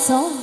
走。